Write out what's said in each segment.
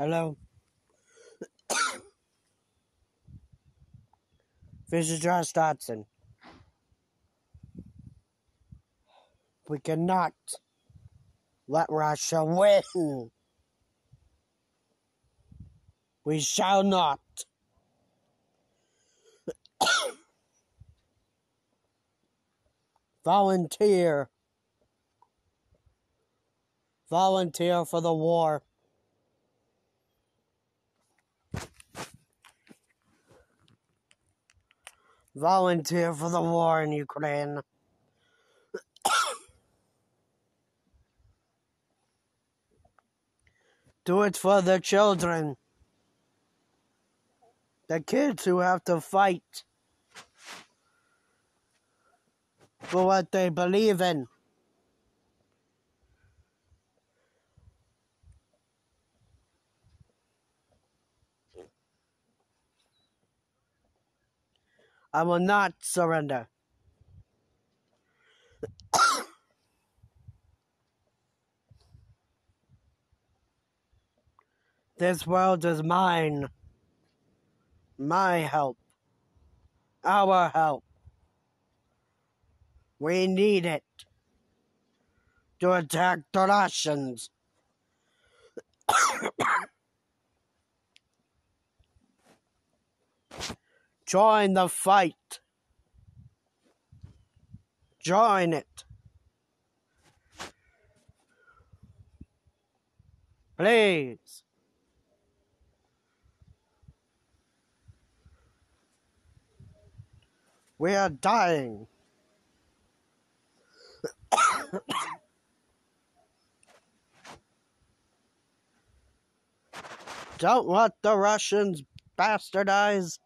Hello? this is Josh Dodson. We cannot let Russia win. We shall not. Volunteer. Volunteer for the war. Volunteer for the war in Ukraine. Do it for the children. The kids who have to fight for what they believe in. I will not surrender. this world is mine. My help. Our help. We need it to attack the Russians. Join the fight. Join it. Please. We are dying. Don't let the Russians bastardize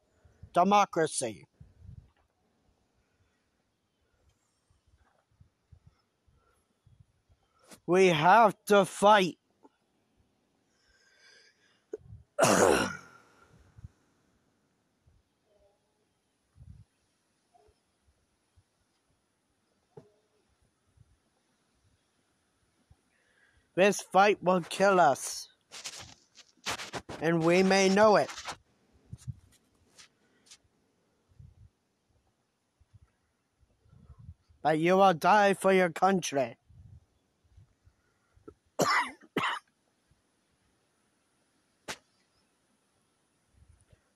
democracy. We have to fight. this fight will kill us, and we may know it. But you will die for your country.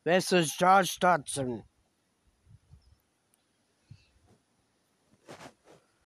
this is George Dodson.